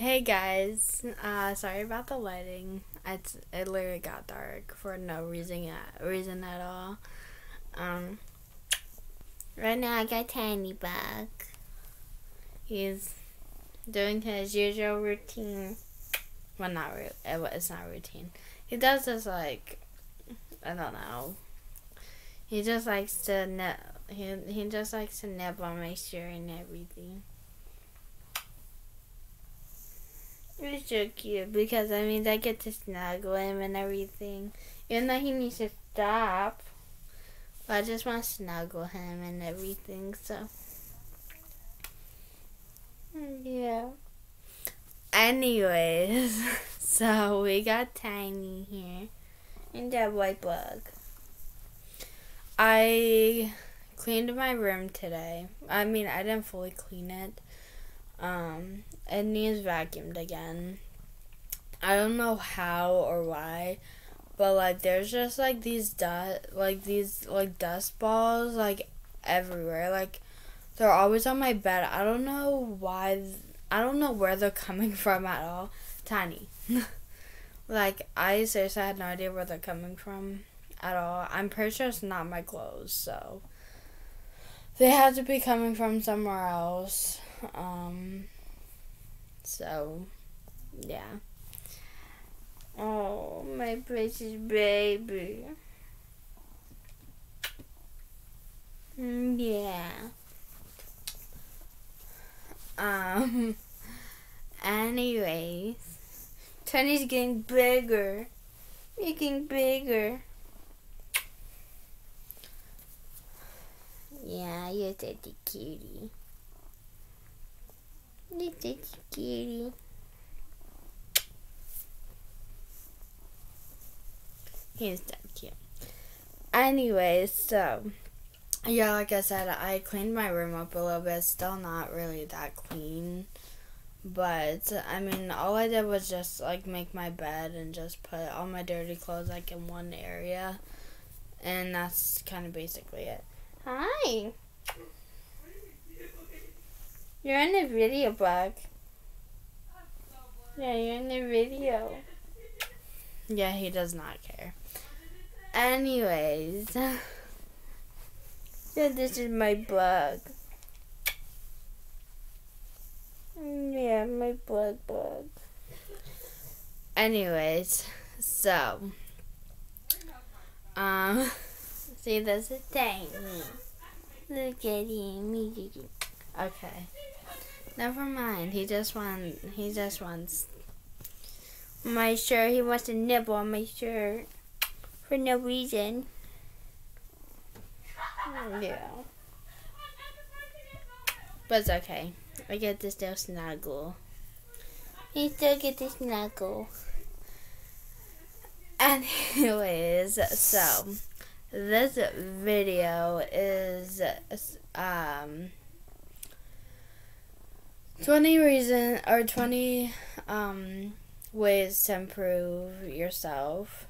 Hey guys, uh, sorry about the lighting. It's it literally got dark for no reason at reason at all. Um, right now I got Tiny back. He's doing his usual routine. Well, not it's not routine. He does this like I don't know. He just likes to nip. He he just likes to nip on my shirt and everything. It's so cute because I mean I get to snuggle him and everything. Even though he needs to stop. But I just want to snuggle him and everything, so yeah. Anyways, so we got Tiny here and that white bug. I cleaned my room today. I mean, I didn't fully clean it. Um, it needs vacuumed again. I don't know how or why, but like there's just like these dust, like these like dust balls like everywhere. Like they're always on my bed. I don't know why. I don't know where they're coming from at all. Tiny. like I seriously had no idea where they're coming from at all. I'm pretty sure it's not my clothes, so they had to be coming from somewhere else. Um, so, yeah. Oh, my precious baby. Mm, yeah. Um, anyways, Tony's getting bigger. Getting bigger. Yeah, you're such a cutie. A cutie. He's so cute. Anyways, so yeah, like I said, I cleaned my room up a little bit. Still not really that clean. But I mean, all I did was just like make my bed and just put all my dirty clothes like in one area. And that's kind of basically it. Hi. You're in the video, Buck. Yeah, you're in the video. Yeah, he does not care. Anyways. So this is my bug. Yeah, my bug bug. Anyways, so um see this is tiny. Look at him. Okay. Never mind. He just wants he just wants my shirt. He wants to nibble on my shirt for no reason. Yeah. But it's okay. I get to still snuggle. He still get to snuggle. Anyways, so this video is um 20 reason or 20 um ways to improve yourself.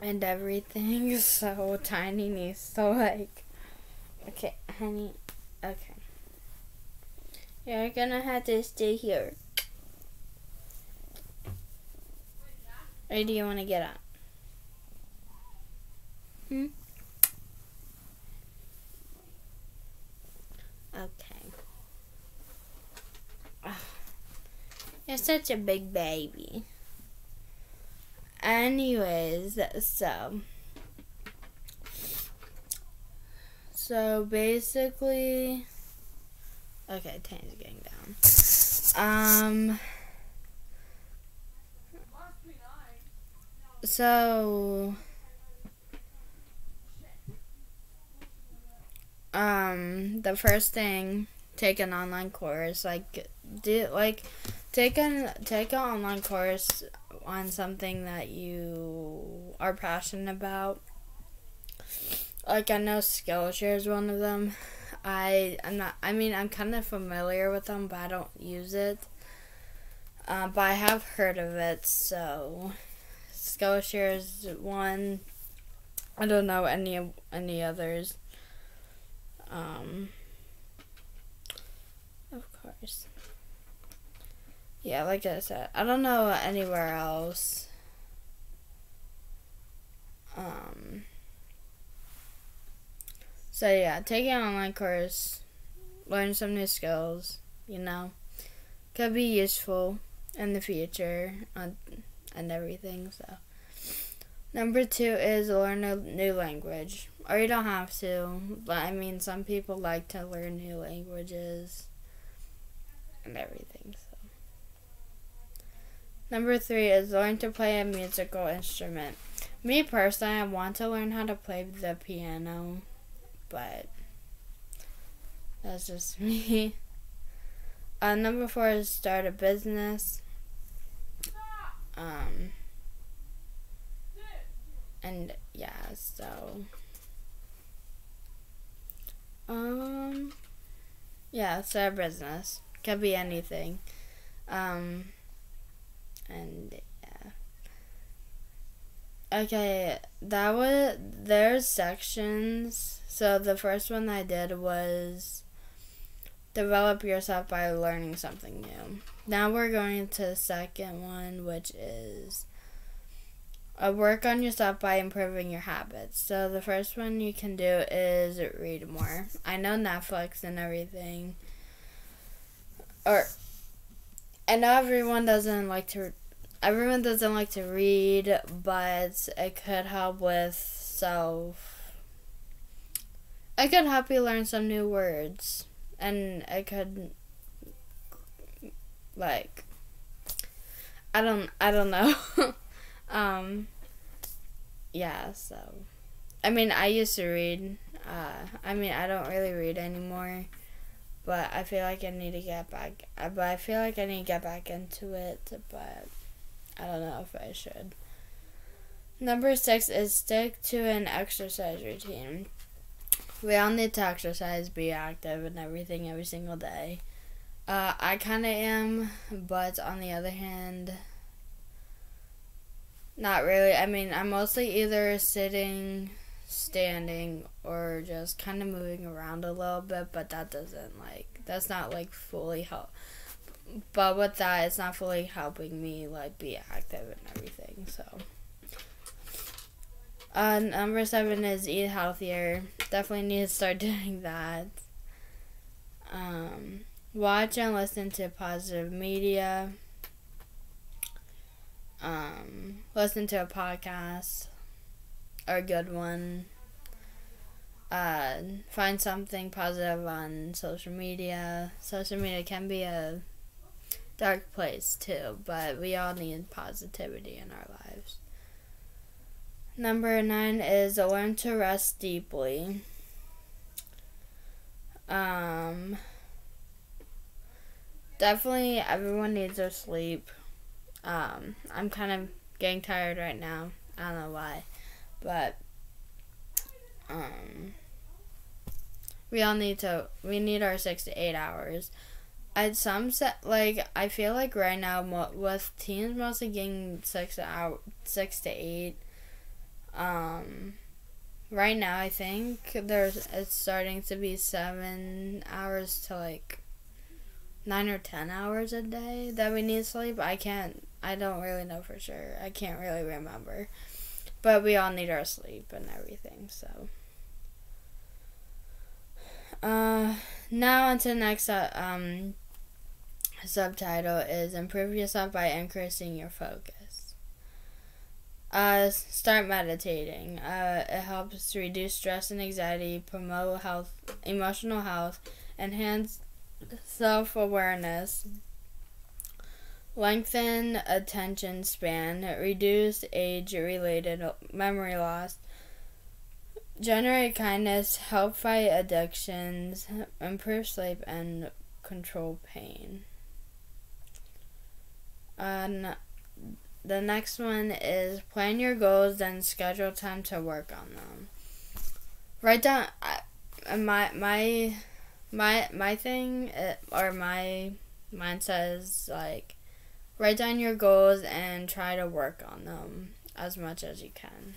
And everything is so tiny needs to like okay honey okay. You're gonna have to stay here. Or do you want to get up? Hmm? Okay you're such a big baby anyways, so so basically, okay, Tane's getting down. Um. So. Um, the first thing, take an online course. Like, do like, take an take an online course on something that you are passionate about. Like I know Skillshare is one of them. I I'm not. I mean I'm kind of familiar with them, but I don't use it. Uh, but I have heard of it, so Skillshare is one. I don't know any any others. Um, of course. Yeah, like I said, I don't know anywhere else. Um. So yeah, take an online course, learn some new skills. You know, could be useful in the future and, and everything. So. Number two is learn a new language. Or you don't have to. But I mean, some people like to learn new languages and everything. So. Number three is learn to play a musical instrument. Me personally, I want to learn how to play the piano, but that's just me. Uh, number four is start a business. Um, and yeah, so um yeah, start a business. Could be anything. Um and yeah. Okay, that was there's sections. So the first one I did was develop yourself by learning something new. Now we're going to the second one, which is uh, work on yourself by improving your habits. So the first one you can do is read more. I know Netflix and everything, or Know everyone doesn't like to. Everyone doesn't like to read, but it could help with self. It could help you learn some new words, and it could, like, I don't, I don't know. Um, yeah, so. I mean, I used to read. Uh, I mean, I don't really read anymore, but I feel like I need to get back. Uh, but I feel like I need to get back into it, but I don't know if I should. Number six is stick to an exercise routine. We all need to exercise, be active, and everything every single day. Uh, I kind of am, but on the other hand, not really. I mean, I'm mostly either sitting, standing, or just kind of moving around a little bit, but that doesn't like that's not like fully help. But with that, it's not fully helping me like be active and everything. So, uh, number seven is eat healthier. Definitely need to start doing that. Um, watch and listen to positive media um, listen to a podcast a good one. Uh, find something positive on social media. Social media can be a dark place too, but we all need positivity in our lives. Number nine is learn to rest deeply. Um, definitely everyone needs their sleep. Um, I'm kind of getting tired right now. I don't know why, but um, we all need to. We need our six to eight hours. At some set, like I feel like right now with teens mostly getting six to out six to eight. Um, right now I think there's it's starting to be seven hours to like nine or ten hours a day that we need sleep. I can't I don't really know for sure. I can't really remember. But we all need our sleep and everything, so. Uh, now onto the next uh, um, subtitle is Improve Yourself by Increasing Your Focus. Uh, start meditating. Uh, it helps reduce stress and anxiety, promote health, emotional health, enhance self awareness, lengthen attention span, reduce age related memory loss, generate kindness, help fight addictions, improve sleep, and control pain. And the next one is plan your goals, then schedule time to work on them. Write down my my my my thing uh, or my mindset is like Write down your goals and try to work on them as much as you can.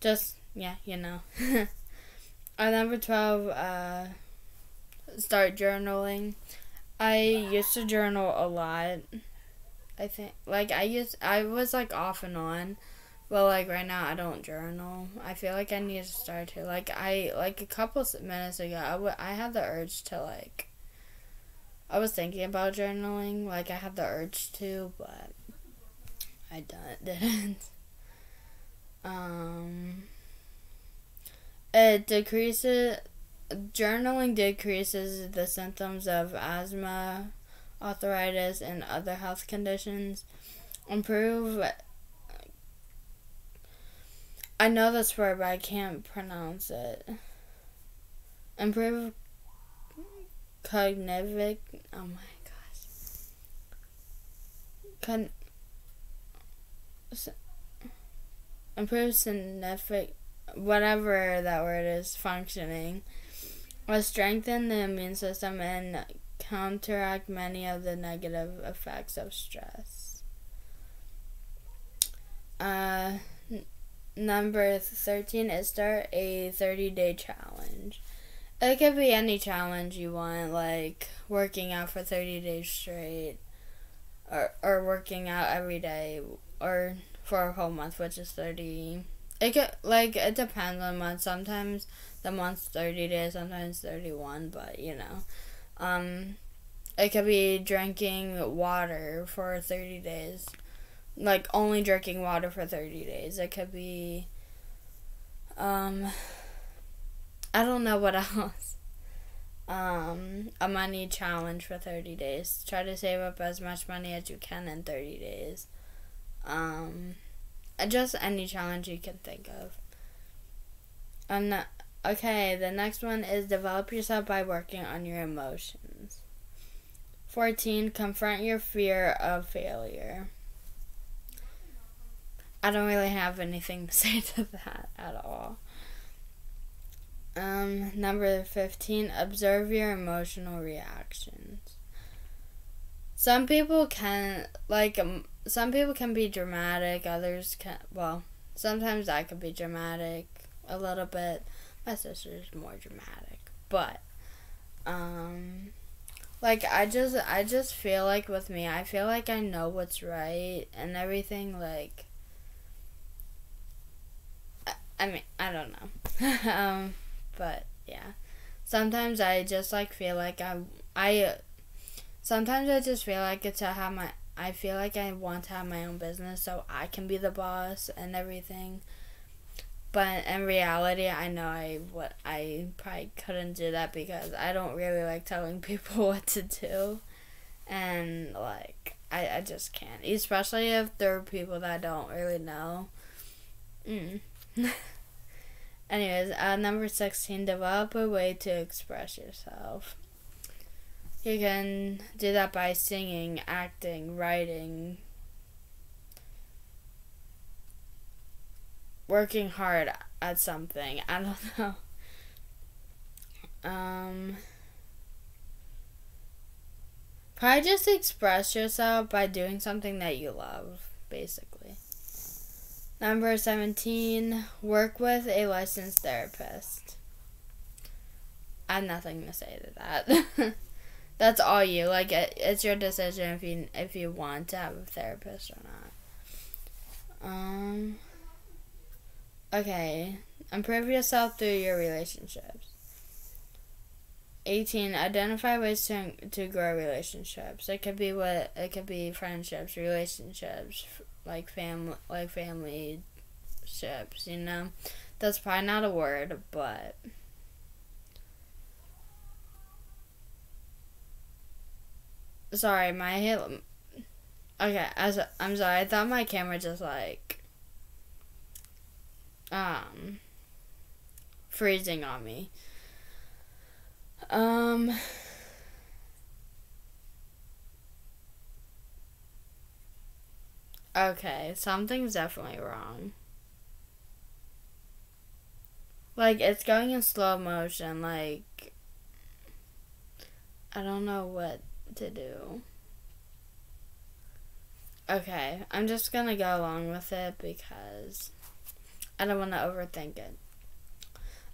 Just, yeah, you know. uh, number 12, uh, start journaling. I used to journal a lot. I think like I used I was like off and on. But like right now I don't journal. I feel like I need to start to like I like a couple minutes ago I, w- I had the urge to like I was thinking about journaling like I had the urge to but I didn't. Um it decreases journaling decreases the symptoms of asthma, arthritis, and other health conditions. Improve. I know this word, but I can't pronounce it. Improve cognitive. Oh my gosh. Con. Improve significant whatever that word is functioning will strengthen the immune system and counteract many of the negative effects of stress. Uh, number 13 is start a 30 day challenge. It could be any challenge you want, like working out for 30 days straight, or, or working out every day, or for a whole month, which is 30 it could like it depends on month. Sometimes the month's thirty days, sometimes thirty one, but you know. Um it could be drinking water for thirty days. Like only drinking water for thirty days. It could be um I don't know what else. Um, a money challenge for 30 days. Try to save up as much money as you can in 30 days. Um, just any challenge you can think of. And okay, the next one is develop yourself by working on your emotions. 14. Confront your fear of failure. I don't really have anything to say to that at all. Um, number 15. Observe your emotional reactions. Some people can, like, um, some people can be dramatic, others can well, sometimes I can be dramatic a little bit. My sister's more dramatic, but um like I just I just feel like with me, I feel like I know what's right and everything like I, I mean, I don't know. um but yeah. Sometimes I just like feel like I I sometimes I just feel like it's to have my I feel like I want to have my own business so I can be the boss and everything. But in reality, I know I what I probably couldn't do that because I don't really like telling people what to do, and like I I just can't, especially if there are people that I don't really know. Mm. Anyways, uh, number sixteen, develop a way to express yourself. You can do that by singing, acting, writing, working hard at something. I don't know. Um, probably just express yourself by doing something that you love, basically. Number 17, work with a licensed therapist. I have nothing to say to that. That's all you. Like it, it's your decision if you if you want to have a therapist or not. Um. Okay, improve yourself through your relationships. 18 identify ways to to grow relationships it could be what it could be friendships relationships like family like family ships you know that's probably not a word but Sorry, my hit. Okay, as I'm sorry. I thought my camera just like um freezing on me. Um. Okay, something's definitely wrong. Like, it's going in slow motion, like. I don't know what to do. Okay, I'm just gonna go along with it because I don't want to overthink it.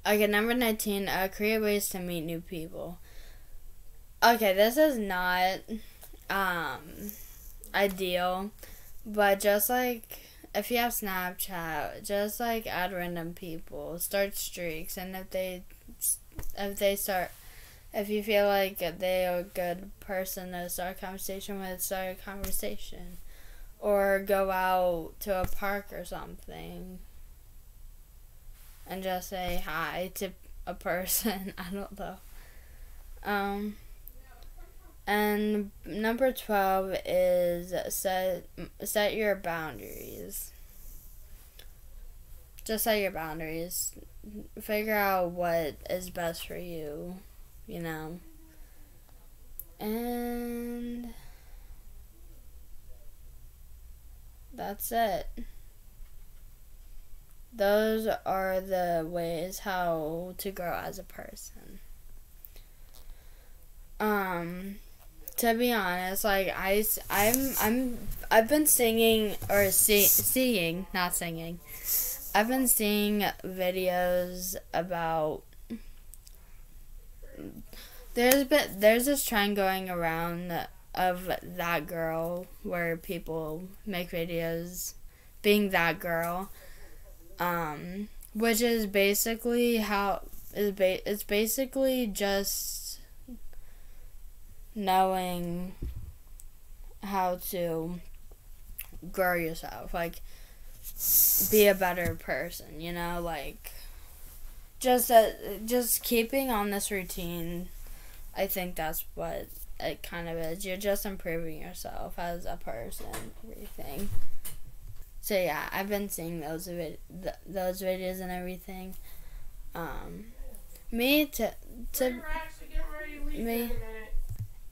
Okay, number 19, uh, create ways to meet new people. okay, this is not um ideal, but just like if you have Snapchat, just like add random people, start streaks, and if they if they start if you feel like they are a good person to start a conversation with, start a conversation. Or go out to a park or something and just say hi to a person. I don't know. Um, and number 12 is set set your boundaries. Just set your boundaries. Figure out what is best for you, you know. And that's it. Those are the ways how to grow as a person. Um to be honest, like I, I'm, I'm, I've been singing or see, seeing, not singing. I've been seeing videos about. There's been there's this trend going around of that girl where people make videos being that girl, um, which is basically how is ba- it's basically just knowing how to grow yourself, like be a better person, you know, like just uh, just keeping on this routine. I think that's what it kind of is. You're just improving yourself as a person, everything. So yeah, I've been seeing those vid- th- those videos and everything. Um, me to to me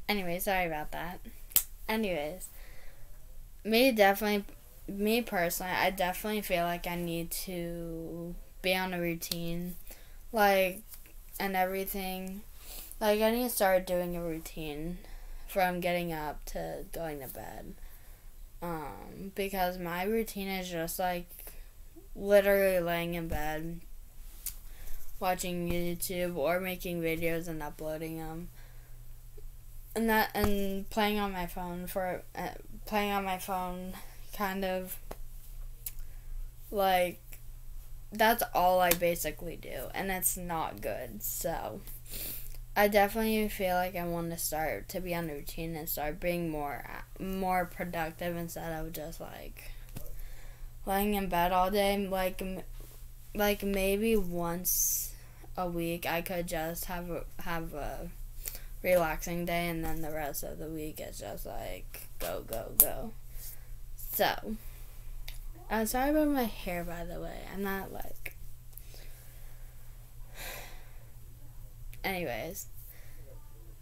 Anyway, sorry about that. Anyways, me definitely, me personally, I definitely feel like I need to be on a routine, like, and everything. Like, I need to start doing a routine from getting up to going to bed. Um, because my routine is just like literally laying in bed, watching YouTube or making videos and uploading them and that and playing on my phone for uh, playing on my phone kind of like that's all I basically do and it's not good so I definitely feel like I want to start to be on a routine and start being more more productive instead of just like laying in bed all day like like maybe once a week I could just have a, have a relaxing day, and then the rest of the week is just like go, go, go. So, I'm sorry about my hair, by the way. I'm not like. Anyways,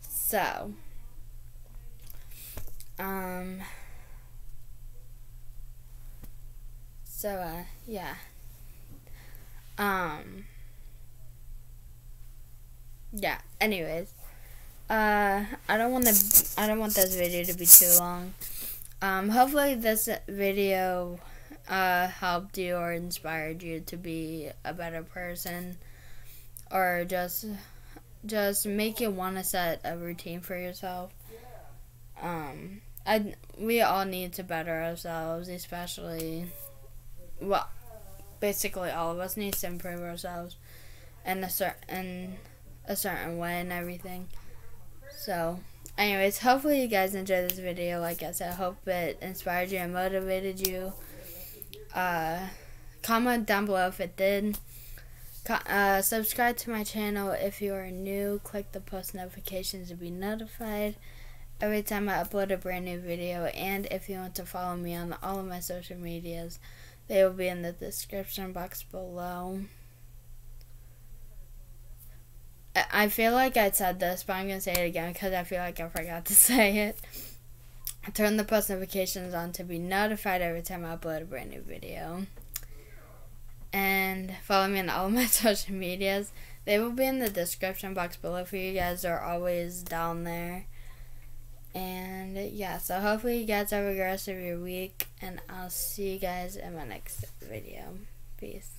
so, um, so, uh, yeah. Um, yeah, anyways uh, I don't want to. I don't want this video to be too long. Um, hopefully this video uh, helped you or inspired you to be a better person, or just just make you want to set a routine for yourself. Um, I we all need to better ourselves, especially well, basically all of us need to improve ourselves in a certain a certain way and everything. So, anyways, hopefully you guys enjoyed this video. Like I said, I hope it inspired you and motivated you. Uh, comment down below if it did. Uh, subscribe to my channel if you are new. Click the post notifications to be notified every time I upload a brand new video. And if you want to follow me on all of my social medias, they will be in the description box below. I feel like I said this, but I'm to say it again because I feel like I forgot to say it. Turn the post notifications on to be notified every time I upload a brand new video. And follow me on all my social medias. They will be in the description box below for you guys. They're always down there. And yeah, so hopefully you guys have a good rest of your week. And I'll see you guys in my next video. Peace.